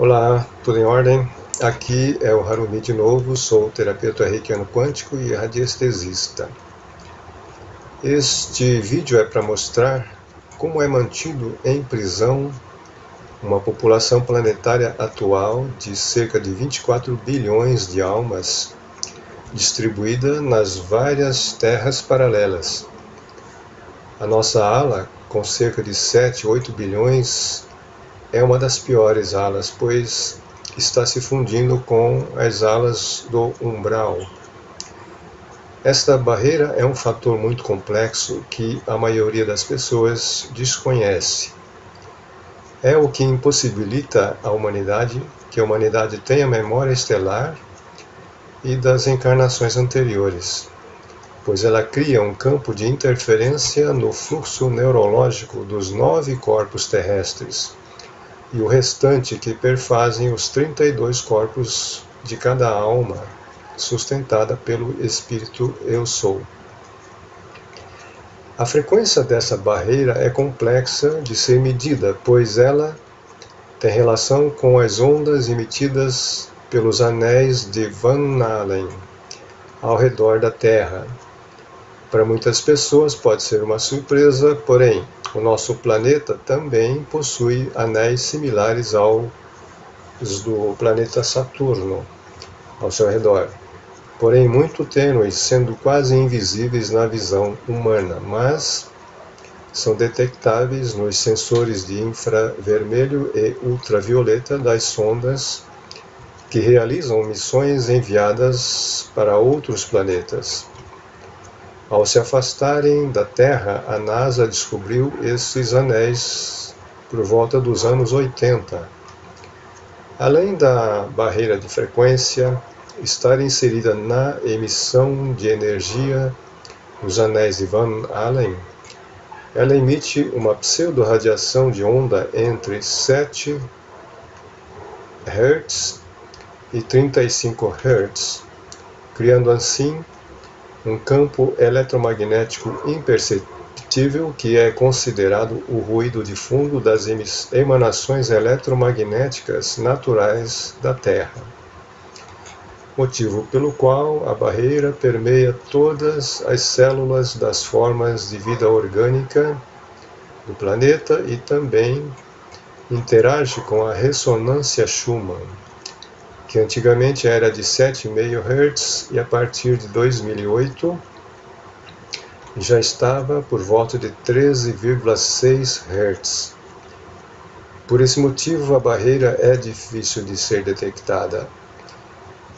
Olá, tudo em ordem? Aqui é o Harumi de novo, sou terapeuta reikiano quântico e radiestesista. Este vídeo é para mostrar como é mantido em prisão uma população planetária atual de cerca de 24 bilhões de almas distribuída nas várias terras paralelas. A nossa ala, com cerca de 7, 8 bilhões é uma das piores alas, pois está se fundindo com as alas do umbral. Esta barreira é um fator muito complexo que a maioria das pessoas desconhece. É o que impossibilita a humanidade que a humanidade tenha memória estelar e das encarnações anteriores, pois ela cria um campo de interferência no fluxo neurológico dos nove corpos terrestres e o restante que perfazem os 32 corpos de cada alma, sustentada pelo Espírito Eu Sou. A frequência dessa barreira é complexa de ser medida, pois ela tem relação com as ondas emitidas pelos anéis de Van Allen ao redor da Terra. Para muitas pessoas pode ser uma surpresa, porém, o nosso planeta também possui anéis similares aos do planeta Saturno ao seu redor, porém muito tênues, sendo quase invisíveis na visão humana, mas são detectáveis nos sensores de infravermelho e ultravioleta das sondas que realizam missões enviadas para outros planetas. Ao se afastarem da Terra, a NASA descobriu esses anéis por volta dos anos 80. Além da barreira de frequência estar inserida na emissão de energia dos anéis de Van Allen, ela emite uma pseudo-radiação de onda entre 7 Hz e 35 Hz, criando assim um campo eletromagnético imperceptível que é considerado o ruído de fundo das emanações eletromagnéticas naturais da Terra. Motivo pelo qual a barreira permeia todas as células das formas de vida orgânica do planeta e também interage com a ressonância Schumann que antigamente era de 7,5 Hz e a partir de 2008 já estava por volta de 13,6 Hz. Por esse motivo, a barreira é difícil de ser detectada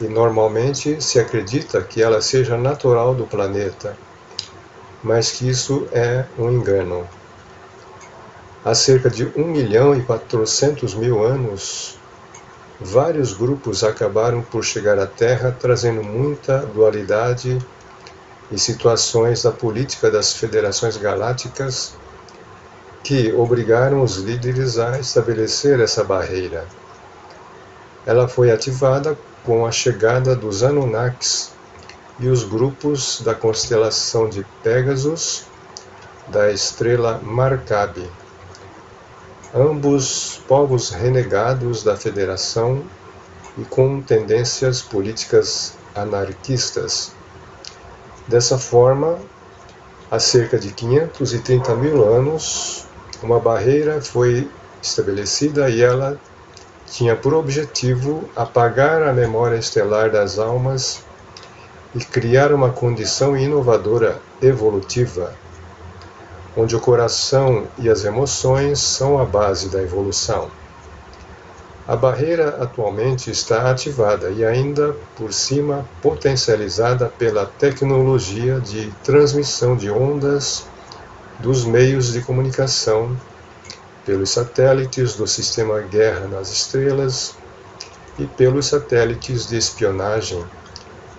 e normalmente se acredita que ela seja natural do planeta, mas que isso é um engano. Há cerca de 1 milhão e 400 mil anos, vários grupos acabaram por chegar à Terra trazendo muita dualidade e situações da política das federações galácticas que obrigaram os líderes a estabelecer essa barreira. Ela foi ativada com a chegada dos Anunnakis e os grupos da constelação de Pegasus, da estrela Marcabe ambos povos renegados da Federação e com tendências políticas anarquistas. Dessa forma, há cerca de 530 mil anos, uma barreira foi estabelecida e ela tinha por objetivo apagar a memória estelar das almas e criar uma condição inovadora evolutiva onde o coração e as emoções são a base da evolução. A barreira atualmente está ativada e ainda por cima potencializada pela tecnologia de transmissão de ondas dos meios de comunicação, pelos satélites do sistema Guerra nas Estrelas e pelos satélites de espionagem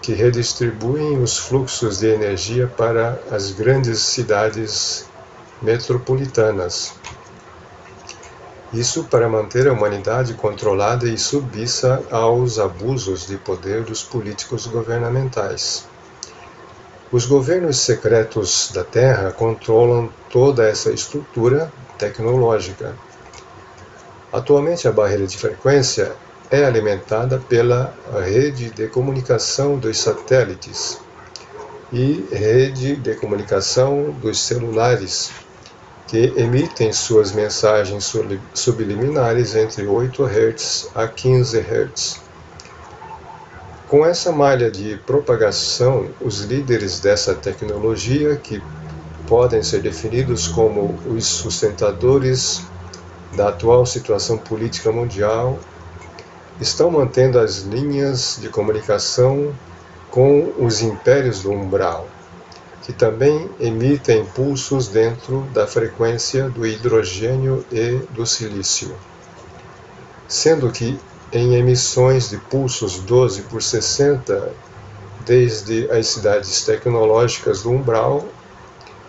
que redistribuem os fluxos de energia para as grandes cidades metropolitanas. Isso para manter a humanidade controlada e submissa aos abusos de poder dos políticos governamentais. Os governos secretos da Terra controlam toda essa estrutura tecnológica. Atualmente, a barreira de frequência é alimentada pela rede de comunicação dos satélites e rede de comunicação dos celulares, que emitem suas mensagens subliminares entre 8 Hz a 15 Hz. Com essa malha de propagação, os líderes dessa tecnologia, que podem ser definidos como os sustentadores da atual situação política mundial, estão mantendo as linhas de comunicação com os impérios do umbral, que também emitem pulsos dentro da frequência do hidrogênio e do silício. Sendo que em emissões de pulsos 12 por 60 desde as cidades tecnológicas do umbral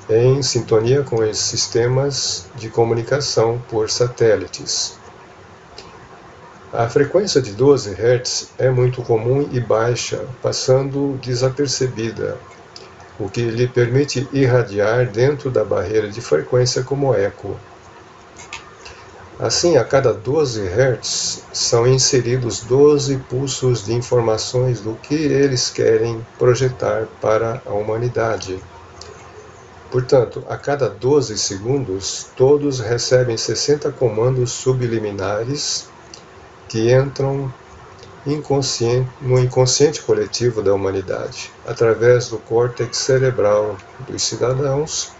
em sintonia com os sistemas de comunicação por satélites. A frequência de 12 Hz é muito comum e baixa, passando desapercebida, o que lhe permite irradiar dentro da barreira de frequência como eco. Assim, a cada 12 Hz são inseridos 12 pulsos de informações do que eles querem projetar para a humanidade. Portanto, a cada 12 segundos, todos recebem 60 comandos subliminares que entram inconsciente, no inconsciente coletivo da humanidade, através do córtex cerebral dos cidadãos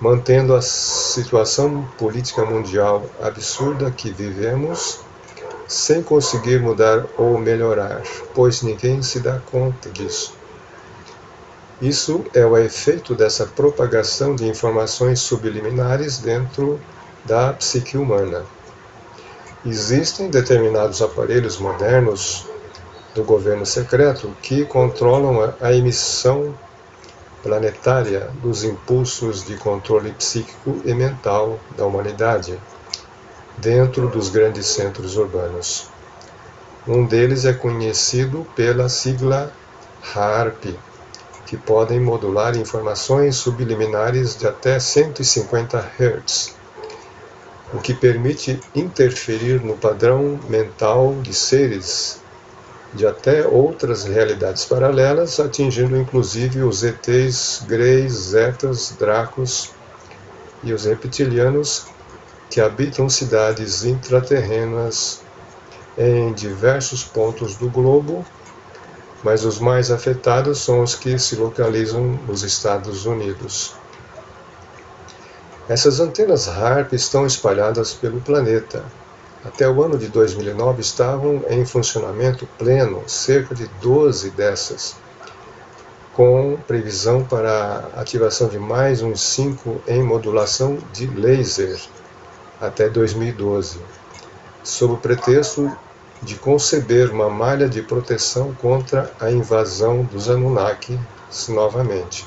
mantendo a situação política mundial absurda que vivemos sem conseguir mudar ou melhorar, pois ninguém se dá conta disso. Isso é o efeito dessa propagação de informações subliminares dentro da psique humana. Existem determinados aparelhos modernos do governo secreto que controlam a emissão planetária dos impulsos de controle psíquico e mental da humanidade dentro dos grandes centros urbanos. Um deles é conhecido pela sigla HARP, que podem modular informações subliminares de até 150 Hz, o que permite interferir no padrão mental de seres de até outras realidades paralelas, atingindo inclusive os ETs, Greys, Zetas, Dracos e os reptilianos que habitam cidades intraterrenas em diversos pontos do globo, mas os mais afetados são os que se localizam nos Estados Unidos. Essas antenas HARP estão espalhadas pelo planeta, até o ano de 2009 estavam em funcionamento pleno cerca de 12 dessas, com previsão para ativação de mais uns 5 em modulação de laser até 2012, sob o pretexto de conceber uma malha de proteção contra a invasão dos Anunnaki novamente.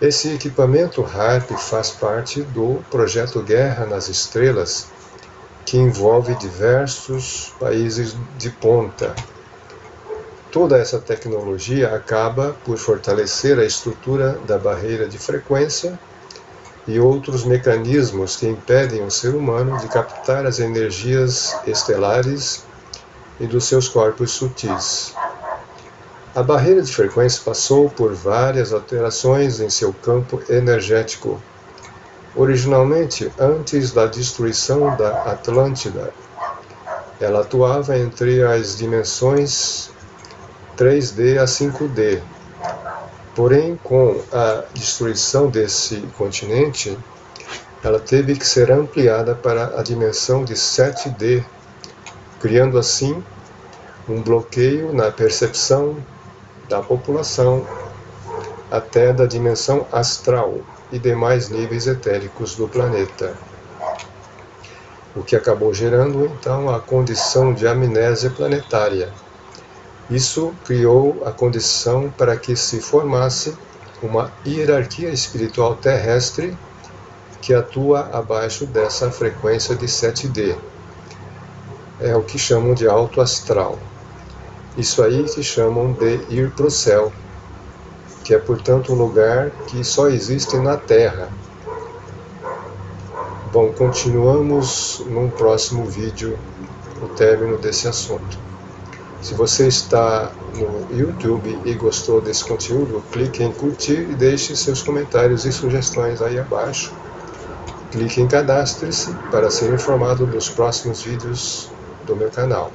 Esse equipamento HARP faz parte do projeto Guerra nas Estrelas, que envolve diversos países de ponta. Toda essa tecnologia acaba por fortalecer a estrutura da barreira de frequência e outros mecanismos que impedem o ser humano de captar as energias estelares e dos seus corpos sutis. A barreira de frequência passou por várias alterações em seu campo energético Originalmente, antes da destruição da Atlântida, ela atuava entre as dimensões 3D a 5D. Porém, com a destruição desse continente, ela teve que ser ampliada para a dimensão de 7D, criando assim um bloqueio na percepção da população até da dimensão astral e demais níveis etéricos do planeta. O que acabou gerando então a condição de amnésia planetária. Isso criou a condição para que se formasse uma hierarquia espiritual terrestre que atua abaixo dessa frequência de 7D. É o que chamam de alto astral. Isso aí que chamam de ir para o céu, que é, portanto, um lugar que só existe na Terra. Bom, continuamos num próximo vídeo o término desse assunto. Se você está no YouTube e gostou desse conteúdo, clique em curtir e deixe seus comentários e sugestões aí abaixo. Clique em cadastre-se para ser informado dos próximos vídeos do meu canal.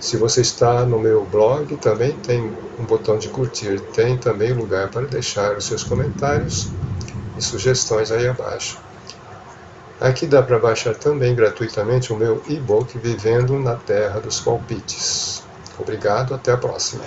Se você está no meu blog, também tem um botão de curtir, tem também lugar para deixar os seus comentários e sugestões aí abaixo. Aqui dá para baixar também gratuitamente o meu e-book Vivendo na Terra dos Palpites. Obrigado, até a próxima.